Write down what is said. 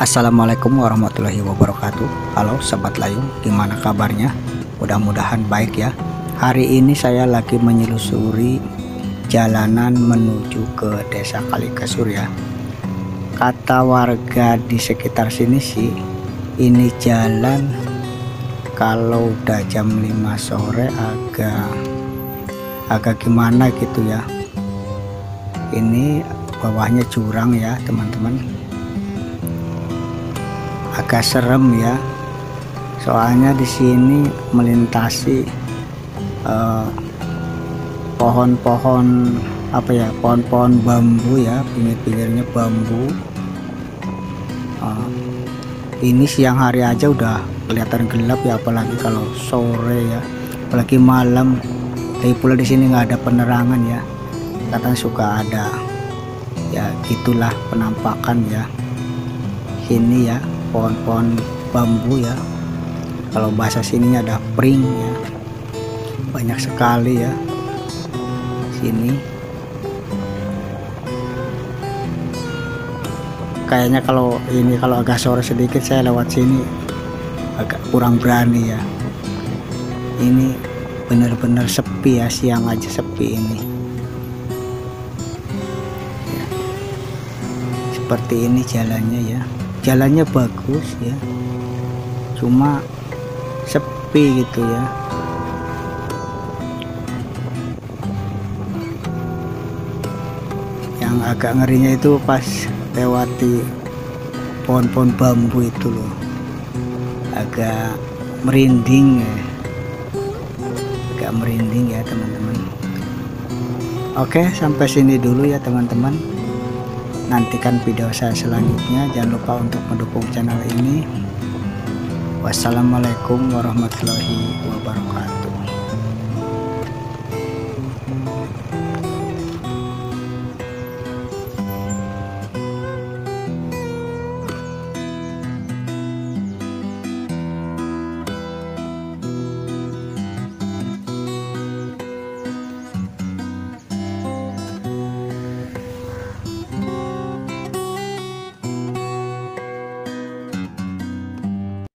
Assalamualaikum warahmatullahi wabarakatuh. Halo Sobat Layung gimana kabarnya? Mudah-mudahan baik ya. Hari ini saya lagi menyelusuri jalanan menuju ke desa Kalikasur ya kata warga di sekitar sini sih ini jalan kalau udah jam 5 sore agak agak gimana gitu ya. Ini bawahnya curang ya teman-teman agak serem ya. Soalnya di sini melintasi eh, pohon-pohon apa ya pohon-pohon bambu ya pinggir-pinggirnya bambu. Uh, ini siang hari aja udah kelihatan gelap ya apalagi kalau sore ya. Apalagi malam. Tapi pula di sini nggak ada penerangan ya. Kadang suka ada ya gitulah penampakan ya. Sini ya pohon-pohon bambu ya. Kalau bahasa sininya ada pring ya. Banyak sekali ya sini. Kayaknya kalau ini kalau agak sore sedikit saya lewat sini agak kurang berani ya. Ini benar-benar sepi ya siang aja sepi ini. Seperti ini jalannya ya jalannya bagus ya. Cuma sepi gitu ya. Yang agak ngerinya itu pas lewati pohon-pohon bambu itu loh. Agak merinding ya. Agak merinding ya teman-teman. Oke sampai sini dulu ya teman-teman nantikan video saya selanjutnya. Jangan lupa untuk mendukung channel ini. Wassalamualaikum warahmatullahi wabarakatuh